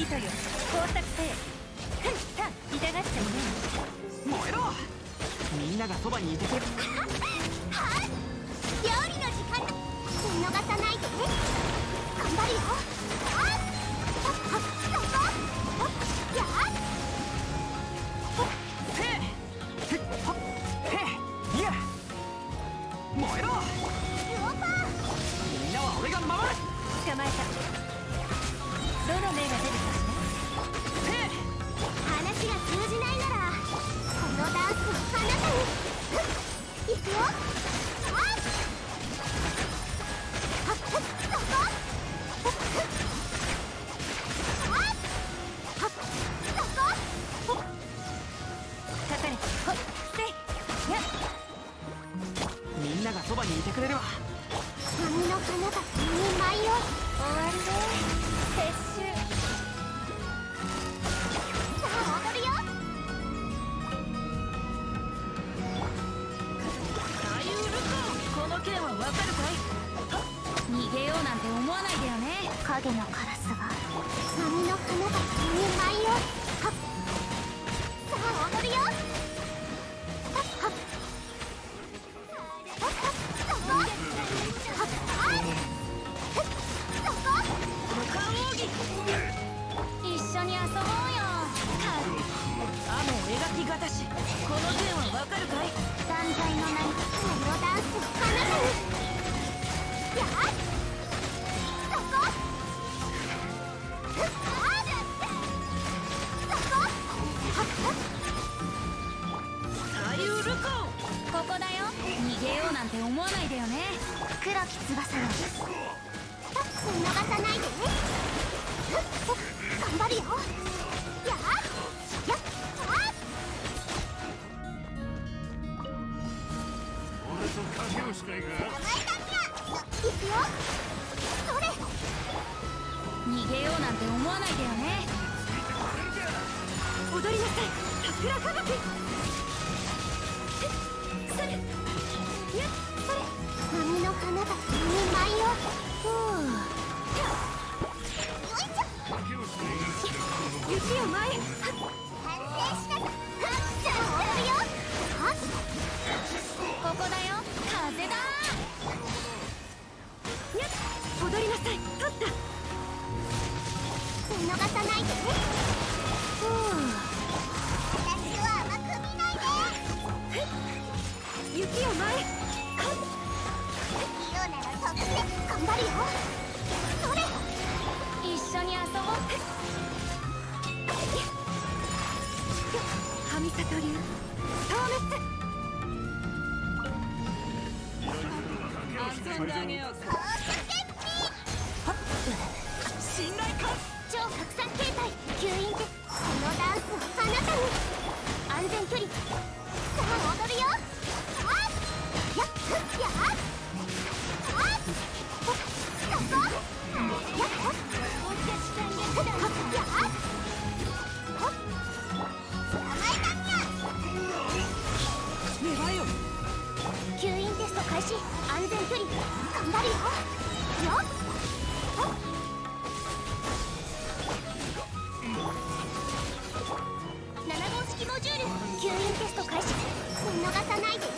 糸よ工作せえふんた痛がっちゃいね燃えろみんながそばにいてくれはい料理の時間だ見逃さないでね頑張るよあっ燃えろみんなは俺が守る捕まえたばにいてくれれば。波の花が君に舞終わ撤収。さあ踊るよ。大ウルコこの件はわかるかい？逃げようなんて思わないでよね。影のカラスが波の花がを描きがたしこの件はわかるかい？断罪の名にダンスをあなたにやっそこ。こここだよ逃げようなんて思わないでよね。黒き翼よ見逃さないでね。頑張るよと賭けをしたいかお前たちはいくよそれ逃げようなんて思わないでよね踊りなさい桜吹雪なさい。取った。見逃さないでね。ふう私は甘く見ないで。雪よ前いいようならそっちで頑張るよ。それ。一緒に遊ぼう神里流。消滅。遊んであげようか吸引でこのダンスをあなたに。安全距離。さないで